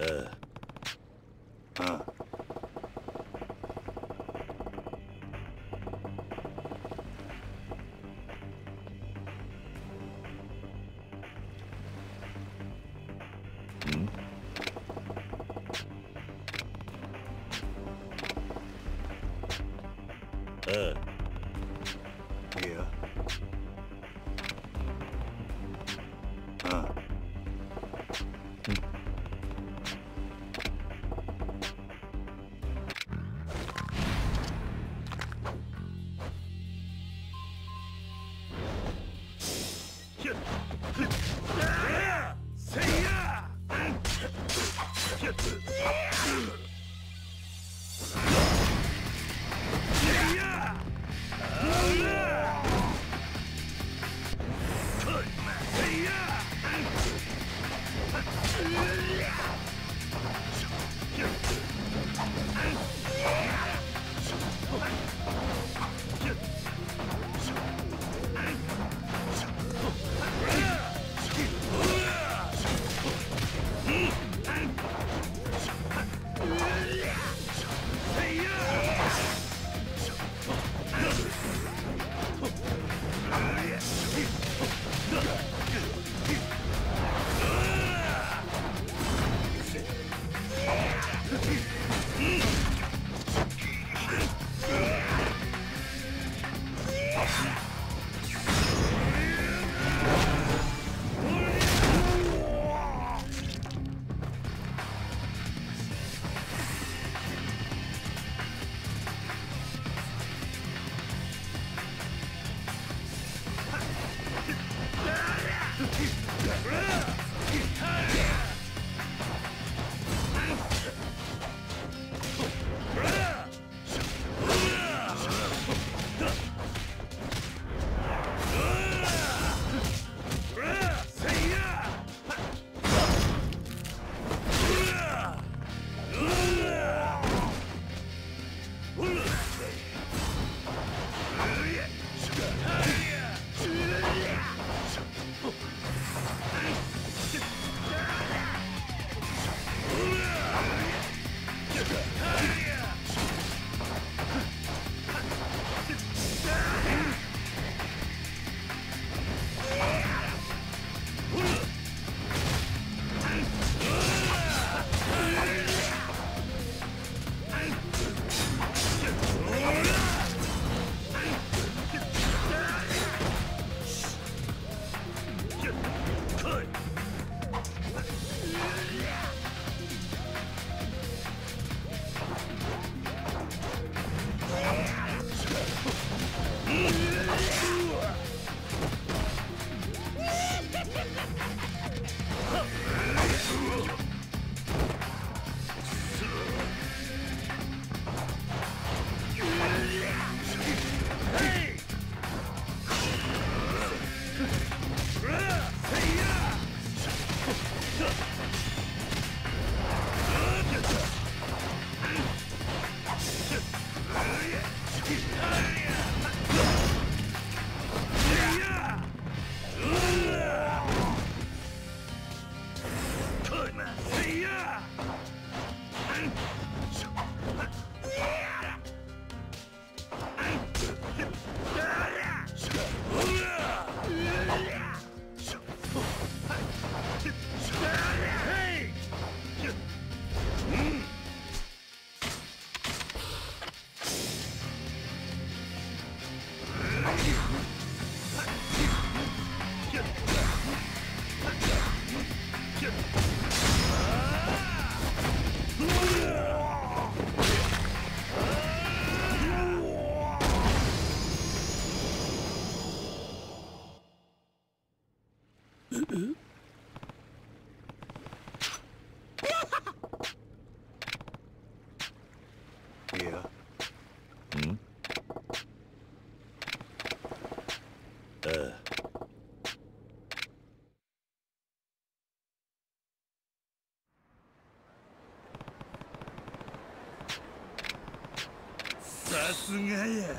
ああああ Yeah. すがや